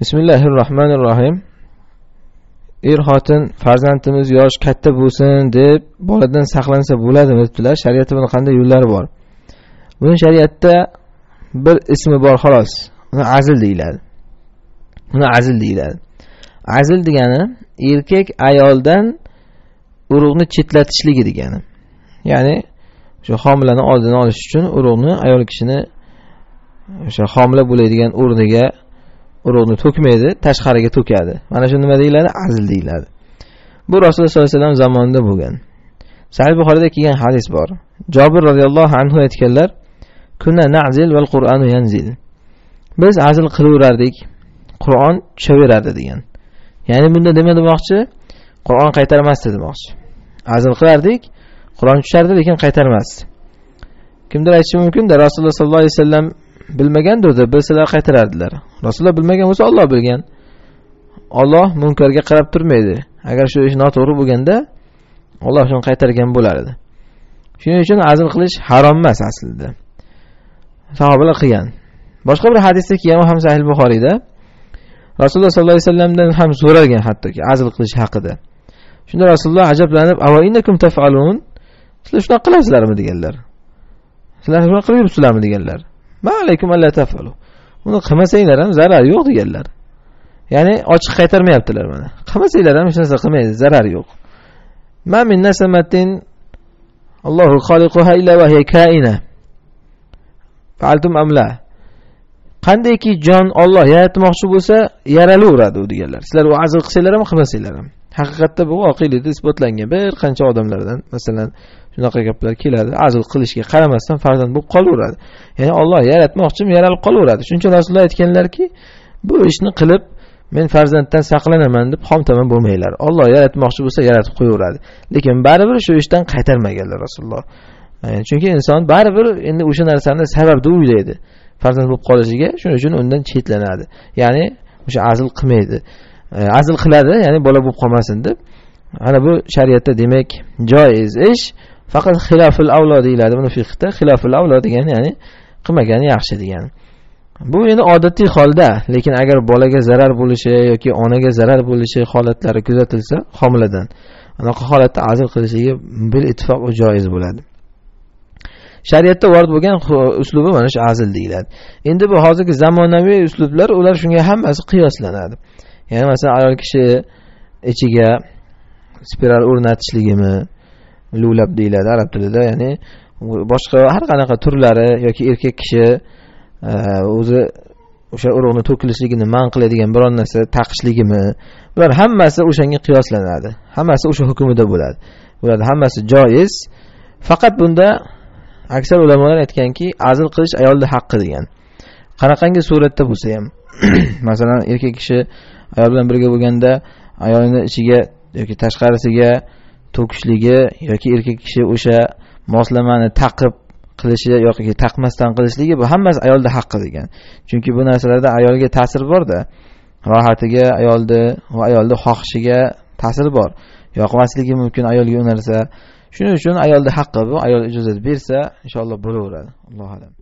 bismillahir rohmanir rohim er xotin farzandimiz yosh katta bo'lsin deb boladan saqlansa bo'ladimi debdilar. Shariatda buni qanday yo'llari bor? Buni shariatda bir ismi bor xolos. Uni azl deyiladi. Uni azl deyiladi. Azl degani erkak ayoldan urug'ni chetlatishligi degani. Ya'ni o'sha homilani oldini olish uchun urug'ni ayol kishini o'sha homila bo'ladigan o'rniga urug'ni to'kmaydi tashqariga to'kadi. Mana shu nima deyiladi? Azl deyiladi. Bu rasululloh sollallohu alayhi vasallam zamonida bo'lgan. Sahih buxoriyda kelgan hadis bor. Jobir roziyallohu anhu aytganlar kuna nazil val qur'anu yanzil. Biz azl qilaverardik qur'on tushaverardi degan. Ya'ni bunda nima demoqchi? Qur'on qaytarmasdi demoqchi. Azl qilardik qur'on tushardi lekin qaytarmasdi kimdir aytishi mumkinda rasululloh sollallohu alayhi vasallam bilmagandirda bilsalar qaytarardilar. Rasululloh bilmagan bo'lsa olloh bilgan. Olloh munkarga qarab turmaydi. Agar shu ish noto'g'ri bo'lganda olloh shuni qaytargan bo'lar edi. Shuning uchun azl qilish harom emas aslida. Sahobalar qilgan. Boshqa bir hadisda kelgan ham sahil buxoriyda rasululloh sollallohu alayhi vasallamdan ham so'ralgan hattoki azl qilish haqida. Shunda rasululloh ajablanib sizlar shunaqa qilasizlarmi? deganlar. Sizlar shunaqa qilib yuribsizlarmi? deganlar. Buni qilmasanglar ham zarari yo'q deganlar. Ya'ni ochiq qaytarmayaptilar mana. Qilmasanglar ham hech narsa qilmaydi zarari yo'q. Allohu xoliquha illa vahiya kaina. Faaltum amla qandayki jon olloh yaratmoqchi bo'lsa yaralaveradi u deganlar. Sizlar u azl qilsanglar ham qilmasanglar ham. Haqiqatda bu voqelikda isbotlangan bir qancha odamlardan. Masalan shunaqa gaplar keladi. Azl qilishga qaramasdan farzand bo'lib qolaveradi. Ya'ni olloh yaratmoqchimi yaralib qolaveradi. Shuning uchun rasululloh aytganlarki bu ishni qilib men farzanddan saqlanaman deb xomtama bo'lmanglar. Olloh yaratmoqchi bo'lsa yaratib qo'yaveradi. Lekin baribir shu ishdan qaytarmaganlar rasululloh. Chunki inson baribir endi o'sha narsani sabab deb o'ylaydi. Farzand bo'lib qolishiga shuning uchun undan chetlanadi. Ya'ni o'sha azl qilmaydi. E, azl qiladi ya'ni bola bo'lib qolmasin deb. Ana bu shariatda demak joiz ish. Faqat xilofil avlo deyiladi. Buni fiqda xilofil avlo degani ya'ni qilmagani yaxshi degani. Bu endi odatiy holda lekin agar bolaga zarar bo'lishi yoki onaga zarar bo'lishi holatlari kuzatilsa homiladan. Anaqa holatda azl qilishligi bil ittifoq joiz bo'ladi. Shariatda vorid bo'lgan uslubi mana shu azl deyiladi. Endi bu hozirgi zamonaviy uslublar ular shunga hammasi qiyoslanadi. Ya'ni masalan ayol kishi ichiga spiral o'rnatishligimi lulab deyiladi arab tilida ya'ni boshqa har qanaqa turlari yoki erkak kishi e, o'zi o'sha urug'ni to'kilishligini man qiladigan biron narsa taqishligimi bular hammasi o'shanga qiyoslanadi hammasi o'sha hukmida bo'ladi. Bular hammasi joiz. Faqat bunda aksar ulamolar aytganki azl qilish ayolni haqqi degan. Qanaqangi suratda bo'lsa ham masalan erkak kishi ayol bilan birga bo'lganda ayolini ichiga yoki tashqarisiga to'kishligi yoki erkak kishi o'sha moslamani taqib qilishi yoki taqmasdan qilishligi bu hammasi ayolni haqqi degan chunki bu narsalarda ayolga ta'sir borda. Rohatiga ayolni va ayolni xohishiga ta'sir bor. Yoqmasligi mumkin ayolga u narsa. Shuning uchun ayolni haqqi bu. Ayol ijozat bersa inshaalloh bo'laveradi. Allohu alam.